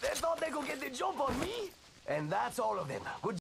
They thought they could get the jump on me. And that's all of them. Good